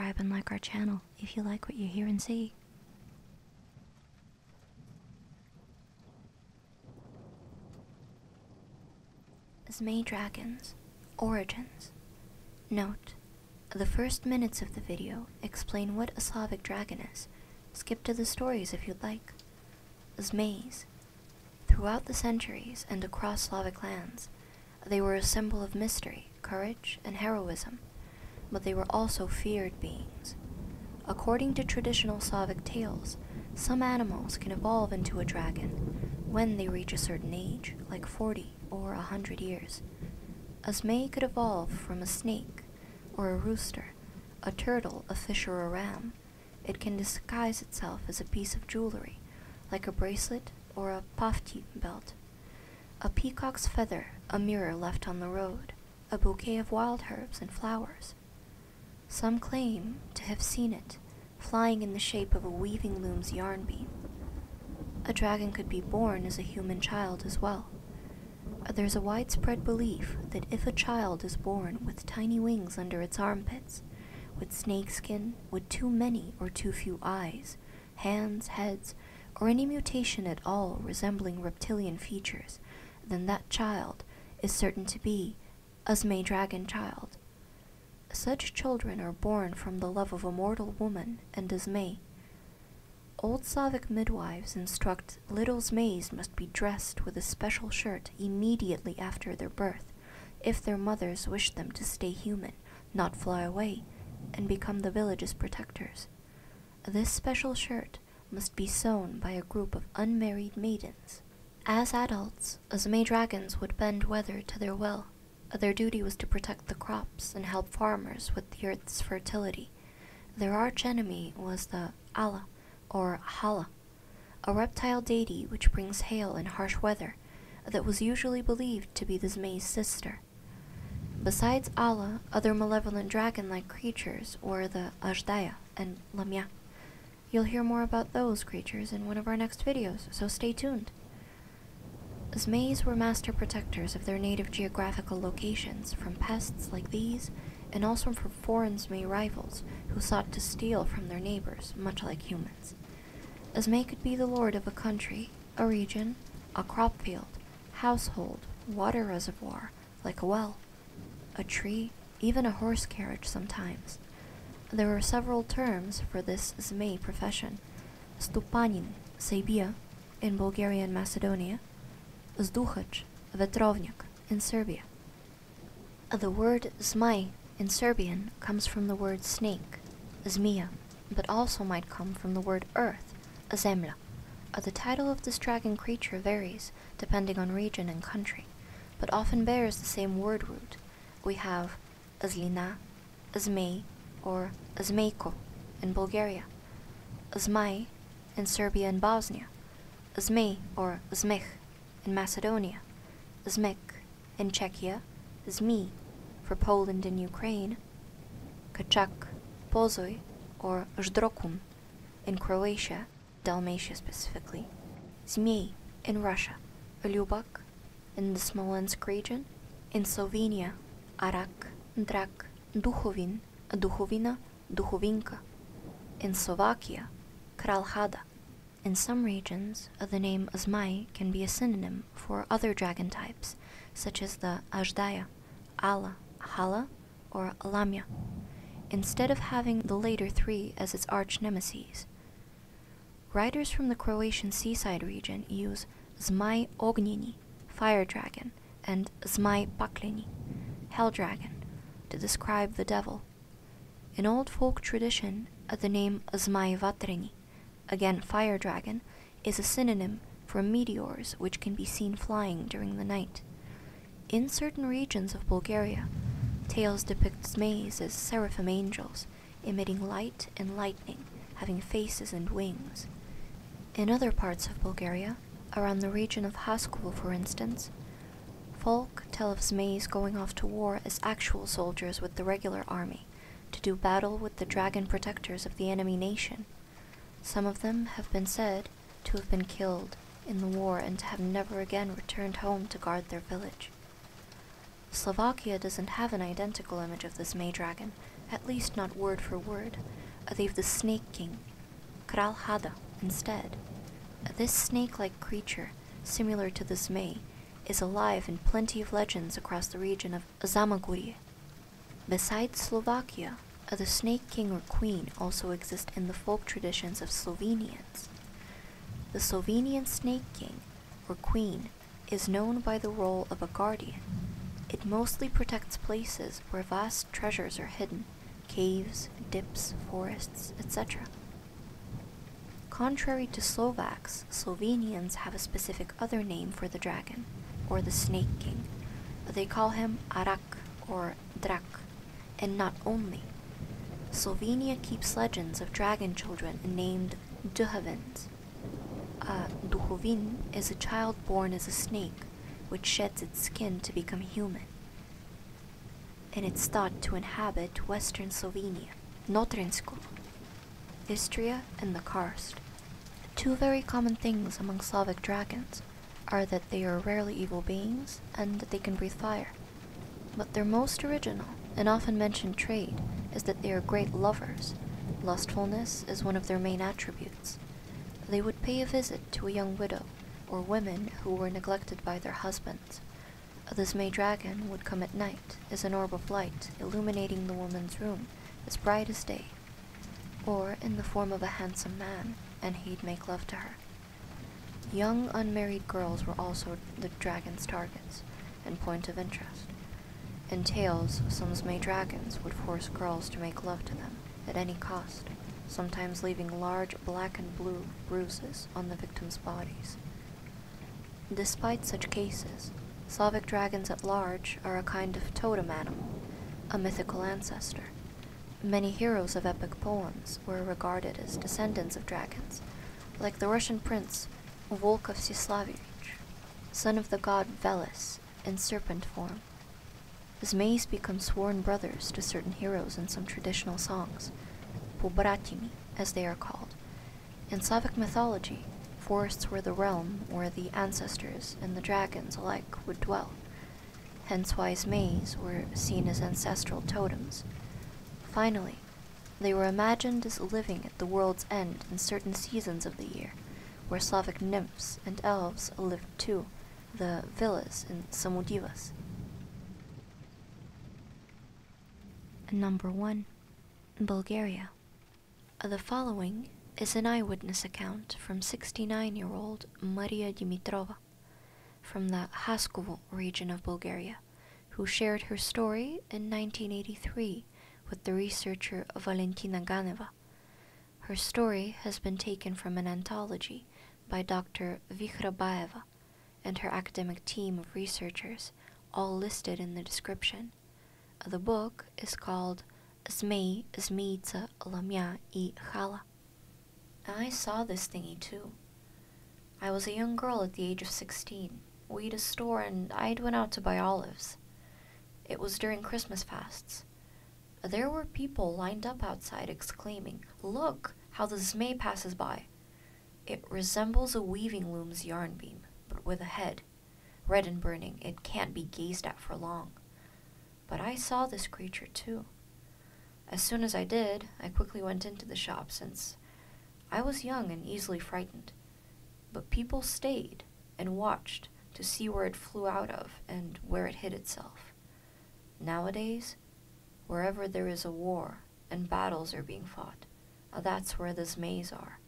subscribe and like our channel if you like what you hear and see. Zmei Dragons Origins Note The first minutes of the video explain what a Slavic dragon is. Skip to the stories if you'd like. Zmeis Throughout the centuries and across Slavic lands, they were a symbol of mystery, courage, and heroism, but they were also feared beings. According to traditional Slavic tales, some animals can evolve into a dragon when they reach a certain age, like 40 or 100 years. A zmei could evolve from a snake or a rooster, a turtle, a fish, or a ram. It can disguise itself as a piece of jewelry, like a bracelet or a pafti belt. A peacock's feather, a mirror left on the road, a bouquet of wild herbs and flowers. Some claim to have seen it, flying in the shape of a weaving loom's yarn beam. A dragon could be born as a human child as well. There's a widespread belief that if a child is born with tiny wings under its armpits, with snakeskin, with too many or too few eyes, hands, heads, or any mutation at all resembling reptilian features, then that child is certain to be a Zmei dragon child. Such children are born from the love of a mortal woman and Zmei. Old Slavic midwives instruct little Zmeis must be dressed with a special shirt immediately after their birth, if their mothers wish them to stay human, not fly away, and become the village's protectors. This special shirt must be sewn by a group of unmarried maidens. As adults, Zmei dragons would bend weather to their will. Their duty was to protect the crops and help farmers with the earth's fertility. Their arch enemy was the Ala, or Hala, a reptile deity which brings hail and harsh weather that was usually believed to be the Zmei's sister. Besides Ala, other malevolent dragon-like creatures were the Ajdaya and Lamia. You'll hear more about those creatures in one of our next videos, so stay tuned. Zmeis were master protectors of their native geographical locations from pests like these, and also from foreign Zmei rivals who sought to steal from their neighbors, much like humans. A Zmei could be the lord of a country, a region, a crop field, household, water reservoir, like a well, a tree, even a horse carriage sometimes. There are several terms for this Zmei profession. Stupanin, Sabia, in Bulgaria and Macedonia, Zduhach, Vetrovnik, in Serbia. The word Zmai in Serbian comes from the word snake, Zmija, but also might come from the word earth, Zemlja. Uh, the title of this dragon creature varies depending on region and country, but often bears the same word root. We have Zlina, Zmei, or Zmejko in Bulgaria, Zmai in Serbia and Bosnia, Zmei or Zmech in Macedonia, Zmek in Czechia, Zmi for Poland and Ukraine, Kachak, Pozoi, or Zdrokum in Croatia, Dalmatia specifically, Zmei in Russia, Lyubak in the Smolensk region, in Slovenia, Arak, Drak, Duhovin, Duhovina, Duhovinka, in Slovakia, Kralhada. In some regions, the name Zmai can be a synonym for other dragon types, such as the Ajdaya, Ala, Hala, or Lamia, instead of having the later three as its arch nemesis. Writers from the Croatian seaside region use Zmai Ognjeni, fire dragon, and Zmai Pakleni, hell dragon, to describe the devil. In old folk tradition, the name Zmai Vatreni again fire dragon, is a synonym for meteors which can be seen flying during the night. In certain regions of Bulgaria, tales depict zmeis as seraphim angels, emitting light and lightning, having faces and wings. In other parts of Bulgaria, around the region of Haskovo for instance, folk tell of zmeis going off to war as actual soldiers with the regular army, to do battle with the dragon protectors of the enemy nation. Some of them have been said to have been killed in the war and to have never again returned home to guard their village. Slovakia doesn't have an identical image of this Zmei dragon, at least not word for word. They've the Snake King, Kral Hada, instead. This snake like creature, similar to this Zmei, is alive in plenty of legends across the region of Zamagurye. Besides Slovakia, the Snake King or Queen also exist in the folk traditions of Slovenians. The Slovenian Snake King or Queen is known by the role of a guardian. It mostly protects places where vast treasures are hidden caves, dips, forests, etc. Contrary to Slovaks, Slovenians have a specific other name for the dragon, or the snake king. They call him Arak or Drak, and not only. Slovenia keeps legends of dragon children named Duhovins. A uh, Duhovin is a child born as a snake, which sheds its skin to become human. And it's thought to inhabit western Slovenia, Notransko, Istria, and the Karst. Two very common things among Slavic dragons are that they are rarely evil beings and that they can breathe fire. But their most original and often mentioned trait is that they are great lovers. Lustfulness is one of their main attributes. They would pay a visit to a young widow or women who were neglected by their husbands. This Zmei dragon would come at night as an orb of light illuminating the woman's room as bright as day, or in the form of a handsome man, and he'd make love to her. Young unmarried girls were also the dragon's targets and point of interest. In tales, some Zmei dragons would force girls to make love to them at any cost, sometimes leaving large black and blue bruises on the victims' bodies. Despite such cases, Slavic dragons at large are a kind of totem animal, a mythical ancestor. Many heroes of epic poems were regarded as descendants of dragons, like the Russian prince Volkov Mstislavich, son of the god Veles in serpent form. Zmeis become sworn brothers to certain heroes in some traditional songs, Pobratimi, as they are called. In Slavic mythology, forests were the realm where the ancestors and the dragons alike would dwell, hence why Zmeis were seen as ancestral totems. Finally, they were imagined as living at the world's end in certain seasons of the year, where Slavic nymphs and elves lived too, the villas and samodivas. Number 1. Bulgaria. The following is an eyewitness account from 69 year old Maria Dimitrova from the Haskovo region of Bulgaria, who shared her story in 1983 with the researcher Valentina Ganeva. Her story has been taken from an anthology by Dr. Vikhrabaeva and her academic team of researchers, all listed in the description. The book is called Zmei, Zmica, Lamia i Khala. I saw this thingy too. I was a young girl at the age of 16. We had a store and I'd went out to buy olives. It was during Christmas fasts. There were people lined up outside exclaiming, Look, how the Zmei passes by. It resembles a weaving loom's yarn beam, but with a head. Red and burning, it can't be gazed at for long. But I saw this creature too. As soon as I did, I quickly went into the shop since I was young and easily frightened. But people stayed and watched to see where it flew out of and where it hid itself. Nowadays, wherever there is a war and battles are being fought, uh, that's where the Zmeis are.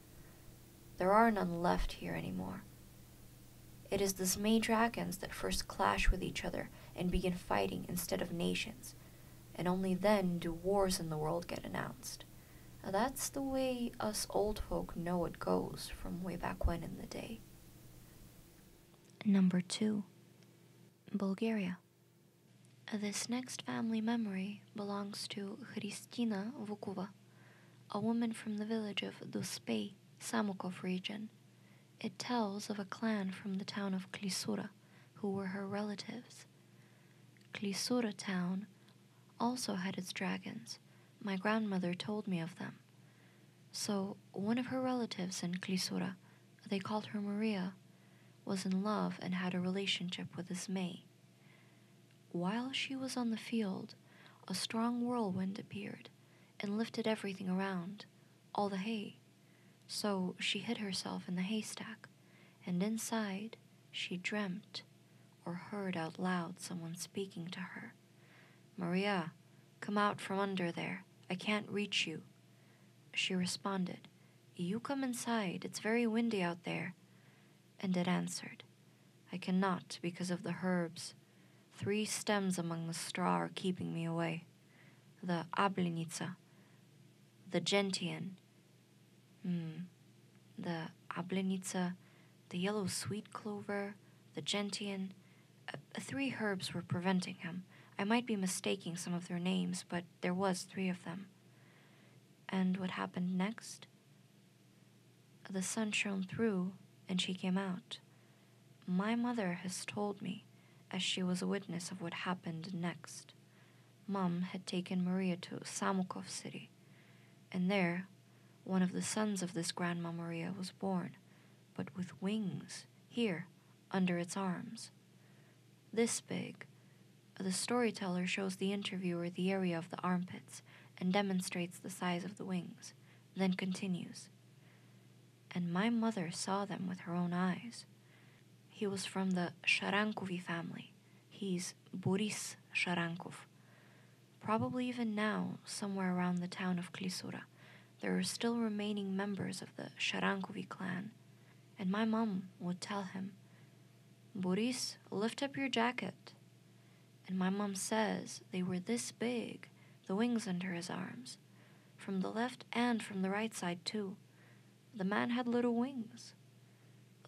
There are none left here anymore. It is the Zmei dragons that first clash with each other and begin fighting instead of nations, and only then do wars in the world get announced. Now that's the way us old folk know it goes from way back when in the day. Number two, Bulgaria. This next family memory belongs to Hristina Vukova, a woman from the village of Dospey, Samokov region. It tells of a clan from the town of Klisura who were her relatives. Klisura town also had its dragons. My grandmother told me of them. So, one of her relatives in Klisura, they called her Maria, was in love and had a relationship with Zmei. While she was on the field, a strong whirlwind appeared and lifted everything around, all the hay. So she hid herself in the haystack, and inside she dreamt or heard out loud someone speaking to her. Maria, come out from under there. I can't reach you. She responded, You come inside. It's very windy out there. And it answered, I cannot because of the herbs. Three stems among the straw are keeping me away. The ablinitsa, the gentian, hmm, the ablinitsa, the yellow sweet clover, the gentian. Three herbs were preventing him. I might be mistaking some of their names, but there was three of them. And what happened next? The sun shone through, and she came out. My mother has told me, as she was a witness of what happened next. Mum had taken Maria to Samokov city, and there one of the sons of this Grandma Maria was born, but with wings, here, under its arms. This big. The storyteller shows the interviewer the area of the armpits and demonstrates the size of the wings, then continues. And my mother saw them with her own eyes. He was from the Sharankovi family. He's Boris Sharankov. Probably even now, somewhere around the town of Klisura, there are still remaining members of the Sharankovi clan. And my mom would tell him, Boris, lift up your jacket. And my mom says they were this big, the wings under his arms, from the left and from the right side, too. The man had little wings.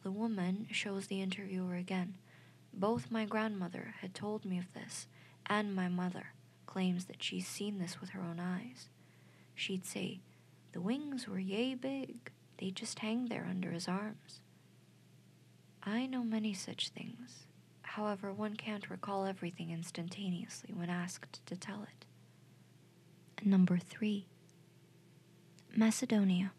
The woman shows the interviewer again. Both my grandmother had told me of this, and my mother claims that she's seen this with her own eyes. She'd say, The wings were yay big, they just hang there under his arms. I know many such things. However, one can't recall everything instantaneously when asked to tell it. Number three Macedonia.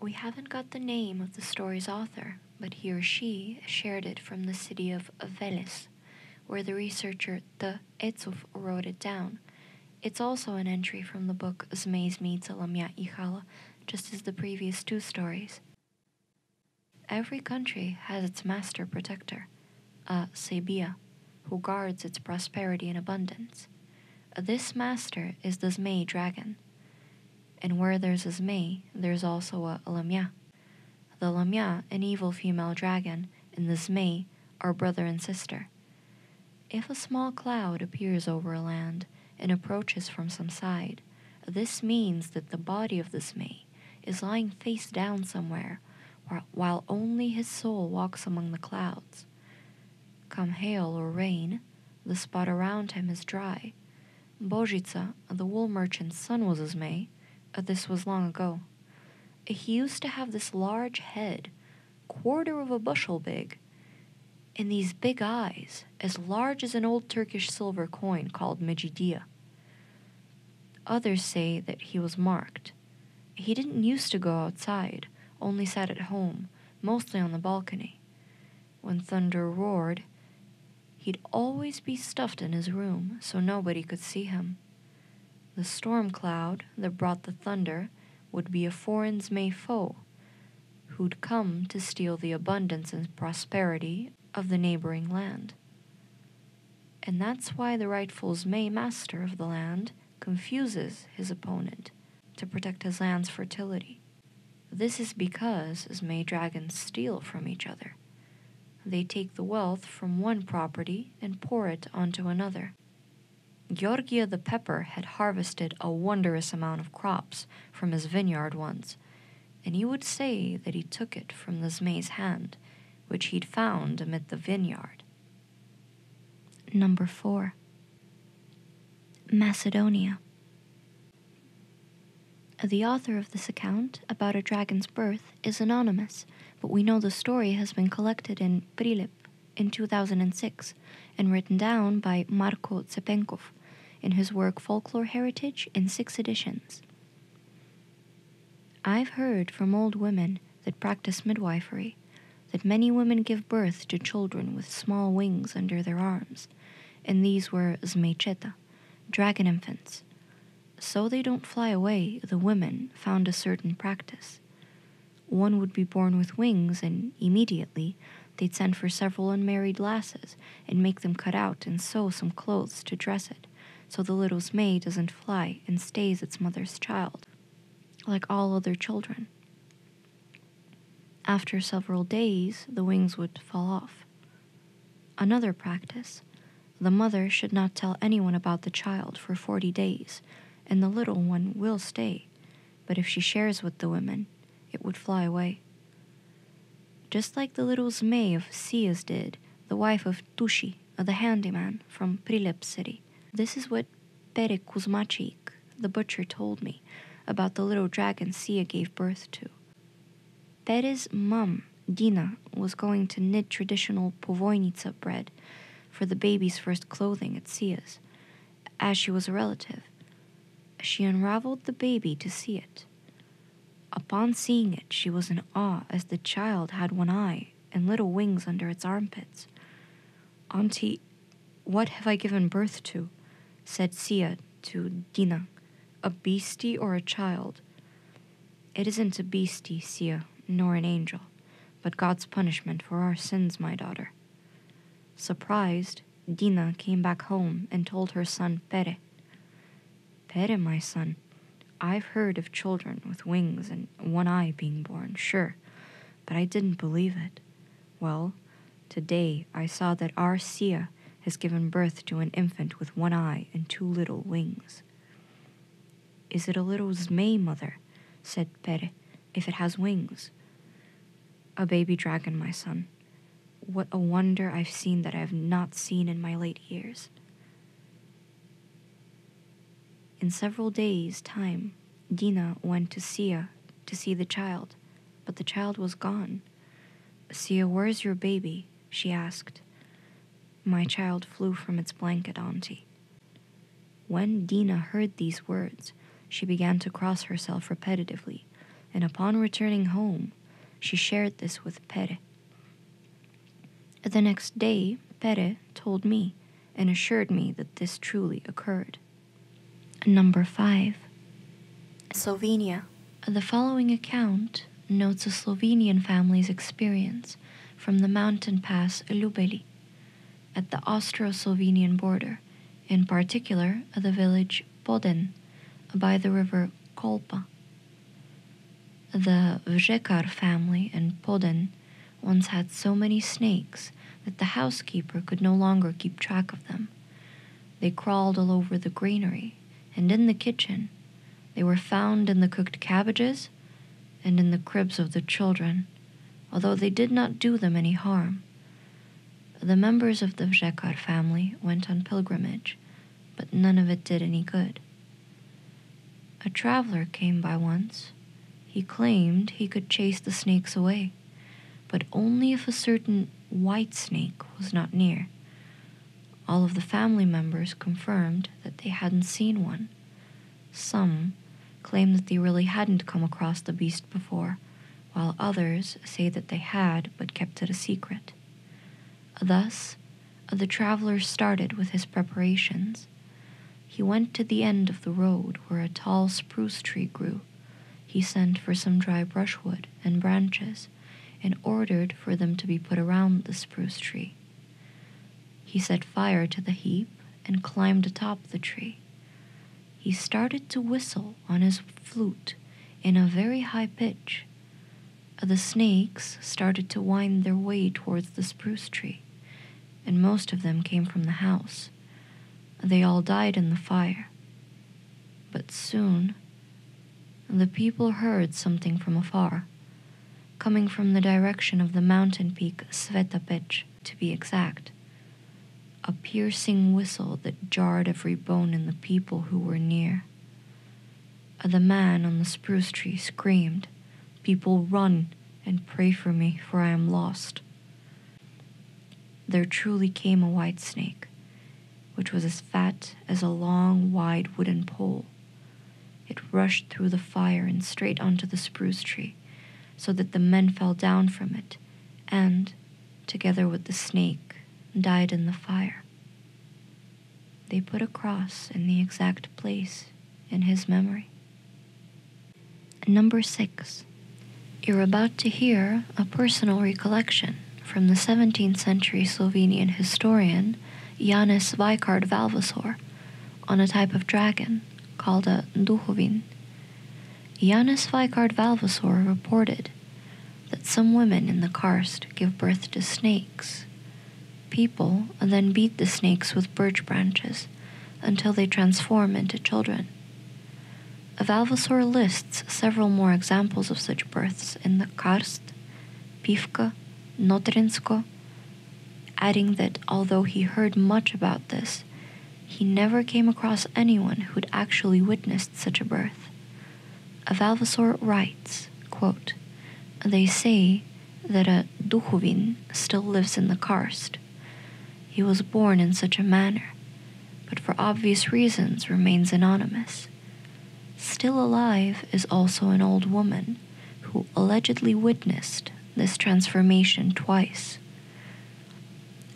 We haven't got the name of the story's author, but he or she shared it from the city of Veles, where the researcher the Etsuf wrote it down. It's also an entry from the book Zmej Zmica Lamia Ichala, just as the previous two stories. Every country has its master protector, a Sebia, who guards its prosperity and abundance. This master is the Zmej dragon, and where there's a Zmej, there's also a Lamia. The Lamia, an evil female dragon, and the Zmej are brother and sister. If a small cloud appears over a land and approaches from some side, this means that the body of the Zmej is lying face down somewhere, while only his soul walks among the clouds. Come hail or rain, the spot around him is dry. Bojica, the wool merchant's son, was a Zmej. This was long ago. He used to have this large head, quarter of a bushel big, and these big eyes, as large as an old Turkish silver coin called Mejidia. Others say that he was marked. He didn't used to go outside, only sat at home, mostly on the balcony. When thunder roared, he'd always be stuffed in his room so nobody could see him. The storm cloud that brought the thunder would be a foreign Zmei foe who'd come to steal the abundance and prosperity of the neighboring land. And that's why the rightful Zmei master of the land confuses his opponent to protect his land's fertility. This is because as may dragons steal from each other. They take the wealth from one property and pour it onto another. Georgia the pepper had harvested a wondrous amount of crops from his vineyard once, and he would say that he took it from the Zmej's hand which he'd found amid the vineyard. Number 4. Macedonia. The author of this account about a dragon's birth is anonymous, but we know the story has been collected in Prilep in 2006 and written down by Marko Tsepenkov in his work Folklore Heritage in six editions. I've heard from old women that practice midwifery that many women give birth to children with small wings under their arms, and these were zmejcheta, dragon infants. So they don't fly away, the women found a certain practice. One would be born with wings, and immediately they'd send for several unmarried lasses and make them cut out and sew some clothes to dress it, so the little Zmei doesn't fly and stays its mother's child, like all other children. After several days, the wings would fall off. Another practice the mother should not tell anyone about the child for 40 days, and the little one will stay, but if she shares with the women, it would fly away. Just like the little Zmei of Sia's did, the wife of Tushi, the handyman from Prilep city. This is what Pere Kuzmachik, the butcher, told me about the little dragon Sia gave birth to. Pere's mum, Dina, was going to knit traditional povojnica bread for the baby's first clothing at Sia's, as she was a relative. She unraveled the baby to see it. Upon seeing it, she was in awe as the child had one eye and little wings under its armpits. Auntie, what have I given birth to? said Sia to Dina. A beastie or a child? It isn't a beastie, Sia, nor an angel, but God's punishment for our sins, my daughter. Surprised, Dina came back home and told her son Pere. Pere, my son, I've heard of children with wings and one eye being born, sure, but I didn't believe it. Well, today I saw that our Sia has given birth to an infant with one eye and two little wings. Is it a little Zmei, mother? said Pere, if it has wings. A baby dragon, my son. What a wonder I've seen that I have not seen in my late years. In several days' time, Dina went to Sia to see the child, but the child was gone. Sia, where's your baby? she asked. My child flew from its blanket, Auntie. When Dina heard these words, she began to cross herself repetitively, and upon returning home, she shared this with Pere. The next day, Pere told me and assured me that this truly occurred. Number 5. Slovenia. The following account notes a Slovenian family's experience from the mountain pass Ljubelj at the Austro-Slovenian border, in particular at the village Poden by the river Kolpa. The Vžekar family in Poden once had so many snakes that the housekeeper could no longer keep track of them. They crawled all over the granary and in the kitchen. They were found in the cooked cabbages and in the cribs of the children, although they did not do them any harm. The members of the Vžekar family went on pilgrimage, but none of it did any good. A traveler came by once. He claimed he could chase the snakes away but only if a certain white snake was not near. All of the family members confirmed that they hadn't seen one. Some claim that they really hadn't come across the beast before, while others say that they had but kept it a secret. Thus, the traveler started with his preparations. He went to the end of the road where a tall spruce tree grew. He sent for some dry brushwood and branches and ordered for them to be put around the spruce tree. He set fire to the heap and climbed atop the tree. He started to whistle on his flute in a very high pitch. The snakes started to wind their way towards the spruce tree, and most of them came from the house. They all died in the fire. But soon, the people heard something from afar coming from the direction of the mountain peak Sveta Pech, to be exact. A piercing whistle that jarred every bone in the people who were near. The man on the spruce tree screamed, People run and pray for me, for I am lost. There truly came a white snake, which was as fat as a long, wide wooden pole. It rushed through the fire and straight onto the spruce tree so that the men fell down from it, and, together with the snake, died in the fire. they put a cross in the exact place in his memory. Number six, you're about to hear a personal recollection from the 17th century Slovenian historian Janez Vajkard Valvasor on a type of dragon called a duhovin. Janez Vajkard Valvasor reported that some women in the karst give birth to snakes. People and then beat the snakes with birch branches until they transform into children. Valvasor lists several more examples of such births in the Karst, Pivka, Notrinsko, adding that although he heard much about this, he never came across anyone who'd actually witnessed such a birth. Valvasor writes, quote, They say that a duhovin still lives in the karst. He was born in such a manner, but for obvious reasons remains anonymous. Still alive is also an old woman who allegedly witnessed this transformation twice.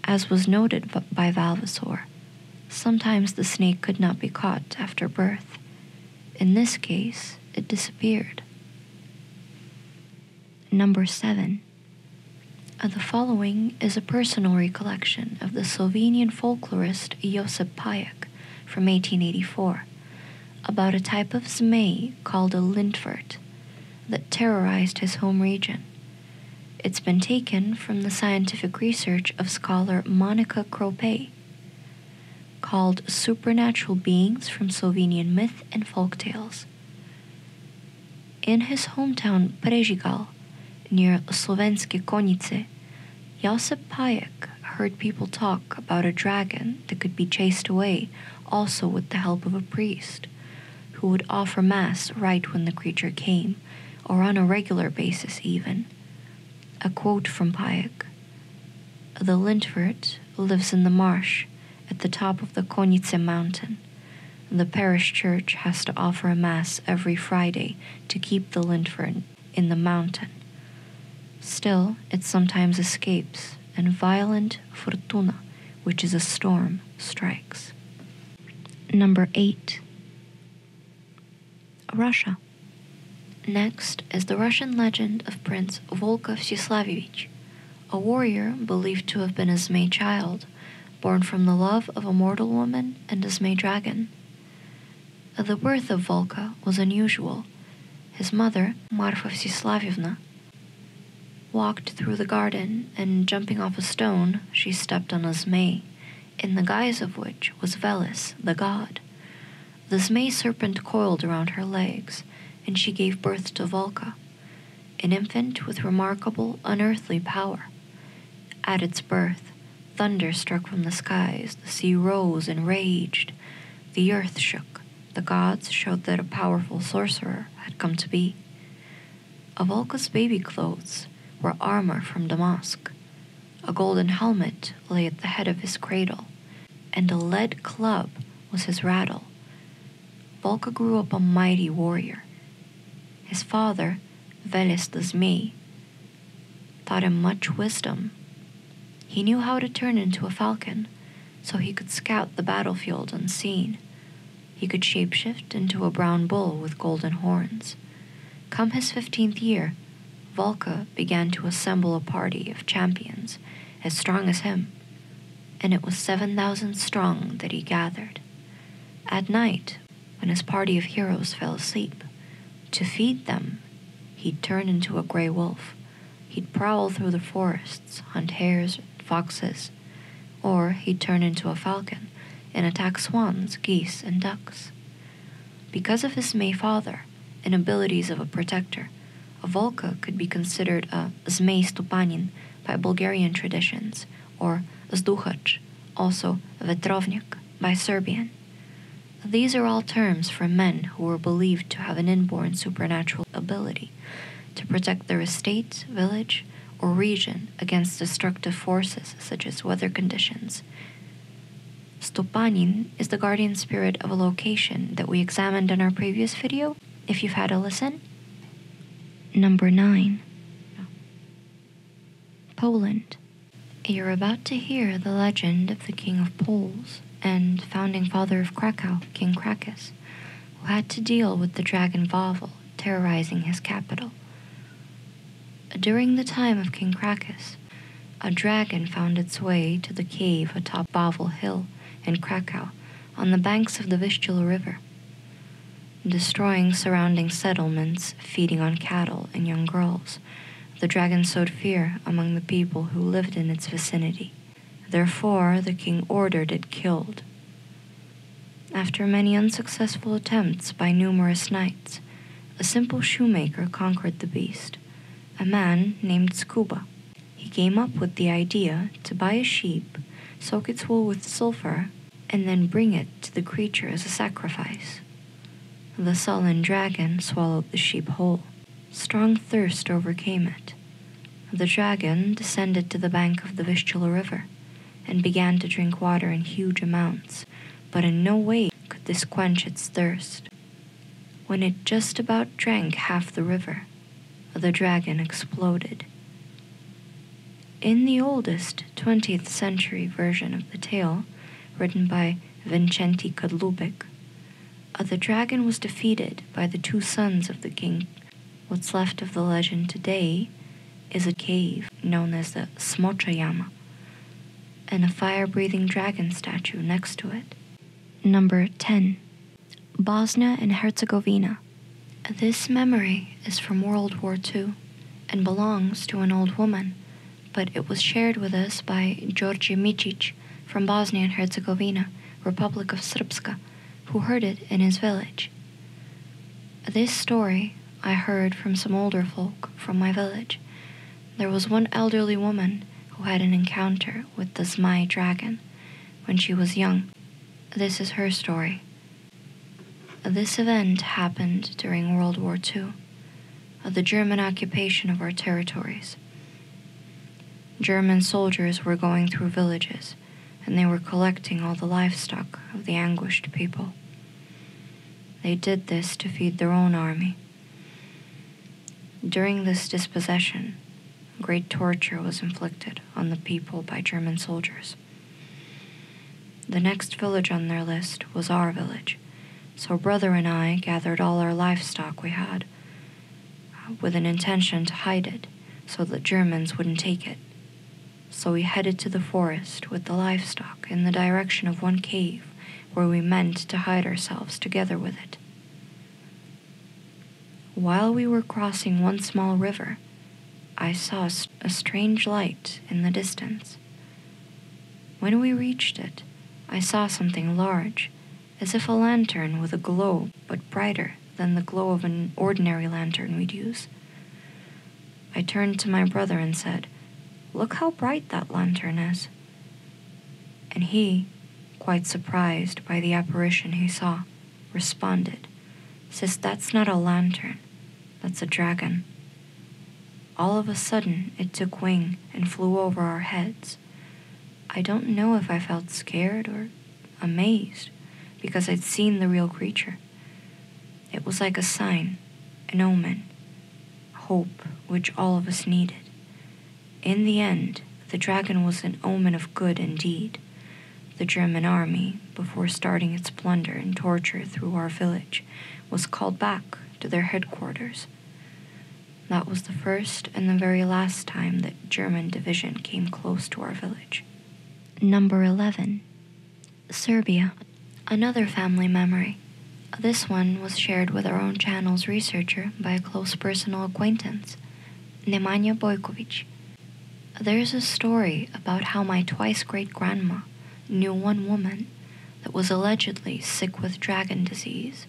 As was noted by Valvasor, sometimes the snake could not be caught after birth. In this case, it disappeared. Number 7. The following is a personal recollection of the Slovenian folklorist Josip Pajek from 1884 about a type of zmei called a lintvert that terrorized his home region. It's been taken from the scientific research of scholar Monika Kropej, called Supernatural Beings from Slovenian Myth and Folk Tales. In his hometown Prežigal, near Slovenske Konjice, Josip Pajek heard people talk about a dragon that could be chased away also with the help of a priest who would offer Mass right when the creature came, or on a regular basis even. A quote from Pajek The lintvert lives in the marsh at the top of the Konjice mountain. The parish church has to offer a Mass every Friday to keep the lintvert in the mountain. Still, it sometimes escapes, and violent fortuna, which is a storm, strikes. Number 8 Russia. Next is the Russian legend of Prince Volka Vseslavich, a warrior believed to have been a Zmei child, born from the love of a mortal woman and a Zmei dragon. The birth of Volka was unusual. His mother, Marfa Vseslavivna, walked through the garden, and jumping off a stone, she stepped on a Zmei, in the guise of which was Veles, the god. The Zmei serpent coiled around her legs, and she gave birth to Volca, an infant with remarkable unearthly power. At its birth, thunder struck from the skies, the sea rose and raged, the earth shook, the gods showed that a powerful sorcerer had come to be. Of baby clothes were armor from Damask. A golden helmet lay at the head of his cradle, and a lead club was his rattle. Volka grew up a mighty warrior. His father, Veles the taught him much wisdom. He knew how to turn into a falcon, so he could scout the battlefield unseen. He could shapeshift into a brown bull with golden horns. Come his fifteenth year, Volka began to assemble a party of champions as strong as him, and it was seven thousand strong that he gathered. At night, when his party of heroes fell asleep. To feed them, he'd turn into a gray wolf. He'd prowl through the forests, hunt hares, foxes, or he'd turn into a falcon and attack swans, geese, and ducks. Because of his Zmei father and abilities of a protector, Volka could be considered a Zmei Stupanin by Bulgarian traditions, or Zduhac, also Vetrovnik by Serbian. These are all terms for men who were believed to have an inborn supernatural ability to protect their estate, village, or region against destructive forces such as weather conditions. Stupanin is the guardian spirit of a location that we examined in our previous video, if you've had a listen. Number 9 Poland. You're about to hear the legend of the King of Poles and founding father of Krakow, King Krakus, who had to deal with the dragon Wawel terrorizing his capital. During the time of King Krakus, a dragon found its way to the cave atop Wawel Hill in Krakow on the banks of the Vistula River, destroying surrounding settlements, feeding on cattle and young girls. The dragon sowed fear among the people who lived in its vicinity. Therefore, the king ordered it killed. After many unsuccessful attempts by numerous knights, a simple shoemaker conquered the beast, a man named Skuba. He came up with the idea to buy a sheep, soak its wool with sulfur, and then bring it to the creature as a sacrifice. The sullen dragon swallowed the sheep whole. Strong thirst overcame it. The dragon descended to the bank of the Vistula River and began to drink water in huge amounts, but in no way could this quench its thirst. When it just about drank half the river, the dragon exploded. In the oldest 20th century version of the tale, written by Wincenty Kadłubek, Uh, the dragon was defeated by the two sons of the king. What's left of the legend today is a cave known as the Smocza Jama and a fire breathing dragon statue next to it. Number 10. Bosnia and Herzegovina. This memory is from World War II and belongs to an old woman, but it was shared with us by Đorđe Mićić from Bosnia and Herzegovina, Republic of Srpska, who heard it in his village. This story I heard from some older folk from my village. There was one elderly woman who had an encounter with the Zmai dragon when she was young. This is her story. This event happened during World War II, the German occupation of our territories. German soldiers were going through villages and they were collecting all the livestock of the anguished people. They did this to feed their own army. During this dispossession, great torture was inflicted on the people by German soldiers. The next village on their list was our village, so brother and I gathered all our livestock we had, uh, with an intention to hide it so that Germans wouldn't take it. So we headed to the forest with the livestock in the direction of one cave where we meant to hide ourselves together with it. While we were crossing one small river, I saw a strange light in the distance. When we reached it, I saw something large as if a lantern with a glow, but brighter than the glow of an ordinary lantern we'd use. I turned to my brother and said, Look how bright that lantern is. And he, quite surprised by the apparition he saw, responded, Sis, that's not a lantern, that's a dragon. All of a sudden, it took wing and flew over our heads. I don't know if I felt scared or amazed because I'd seen the real creature. It was like a sign, an omen, hope which all of us needed. In the end, the dragon was an omen of good indeed. The German army, before starting its plunder and torture through our village, was called back to their headquarters. That was the first and the very last time that German division came close to our village. Number 11. Serbia. Another family memory. This one was shared with our own channel's researcher by a close personal acquaintance, Nemanja Bojković. There's a story about how my twice great grandma knew one woman that was allegedly sick with dragon disease,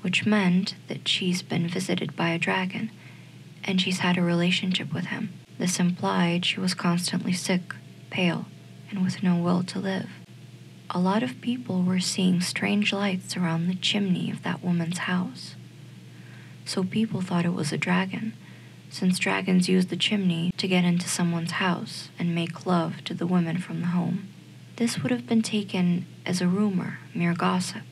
which meant that she's been visited by a dragon and she's had a relationship with him. This implied she was constantly sick, pale, and with no will to live a lot of people were seeing strange lights around the chimney of that woman's house. So people thought it was a dragon, since dragons use the chimney to get into someone's house and make love to the women from the home. This would have been taken as a rumor, mere gossip,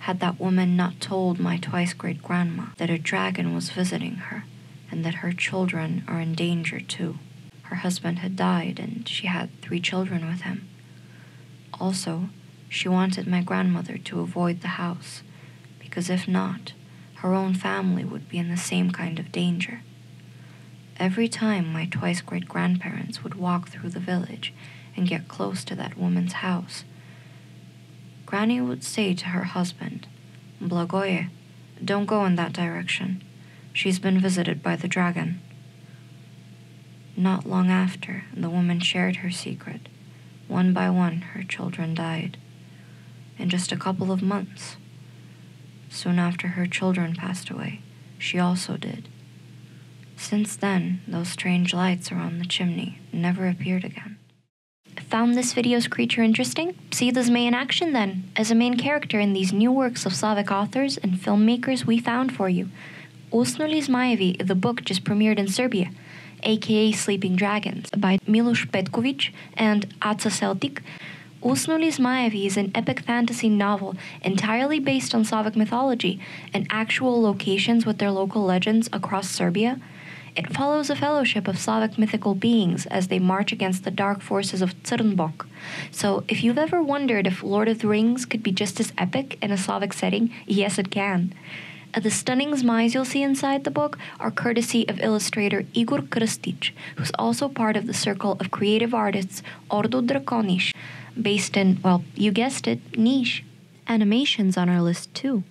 had that woman not told my twice great grandma that a dragon was visiting her and that her children are in danger too. Her husband had died and she had three children with him. Also, She wanted my grandmother to avoid the house, because if not, her own family would be in the same kind of danger. Every time my twice great grandparents would walk through the village and get close to that woman's house, Granny would say to her husband, Blagoye, don't go in that direction. She's been visited by the dragon. Not long after, the woman shared her secret. One by one, her children died. In just a couple of months. Soon after her children passed away, she also did. Since then, those strange lights around the chimney never appeared again. Found this video's creature interesting? See the Zmei in action then, as a main character in these new works of Slavic authors and filmmakers we found for you. Usnuli Zmajevi, the book just premiered in Serbia, aka Sleeping Dragons, by Milos Petkovic and Aca Celtic. Usnuli Zmajevi is an epic fantasy novel entirely based on Slavic mythology and actual locations with their local legends across Serbia. It follows a fellowship of Slavic mythical beings as they march against the dark forces of Crnbog. So, if you've ever wondered if Lord of the Rings could be just as epic in a Slavic setting, yes, it can. Uh, the stunning zmeis you'll see inside the book are courtesy of illustrator Igor Krstic, who's also part of the circle of creative artists Ordo Draconis, based in, well, you guessed it, Niš. Animations on our list too.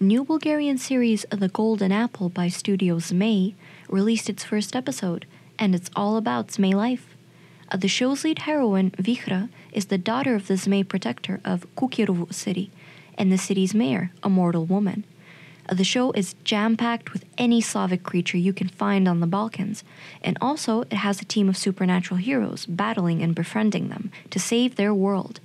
New Bulgarian series The Golden Apple by Studio Zmei released its first episode, and it's all about Zmei life. Uh, the show's lead heroine, Vihra, is the daughter of the Zmei protector of Kukirovo city, and the city's mayor, a mortal woman. Uh, the show is jam packed with any Slavic creature you can find on the Balkans, and also it has a team of supernatural heroes battling and befriending them to save their world.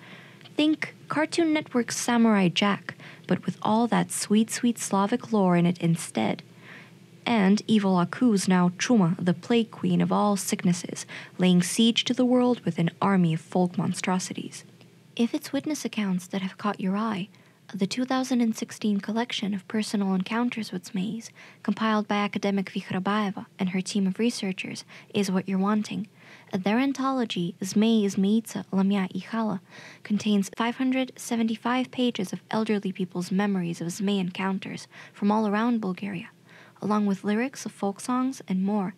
Think Cartoon Network's Samurai Jack, but with all that sweet, sweet Slavic lore in it instead. And evil Aku's now Chuma, the plague queen of all sicknesses, laying siege to the world with an army of folk monstrosities. If it's witness accounts that have caught your eye, the 2016 collection of personal encounters with Zmeis, compiled by academic Vihra Baeva and her team of researchers, is what you're wanting. Their anthology, Zmei Zmeica Lamya i Hala, contains 575 pages of elderly people's memories of Zmei encounters from all around Bulgaria, along with lyrics of folk songs and more.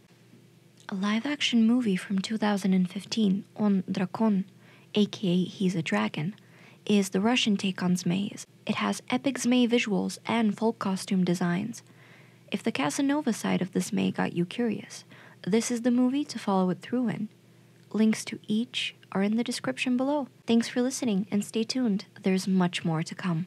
A live action movie from 2015, On Drakon, aka He's a Dragon, is the Russian take on Zmeis. It has epic Zmei visuals and folk costume designs. If the Casanova side of the Zmei got you curious, this is the movie to follow it through in. Links to each are in the description below. Thanks for listening and stay tuned, there's much more to come.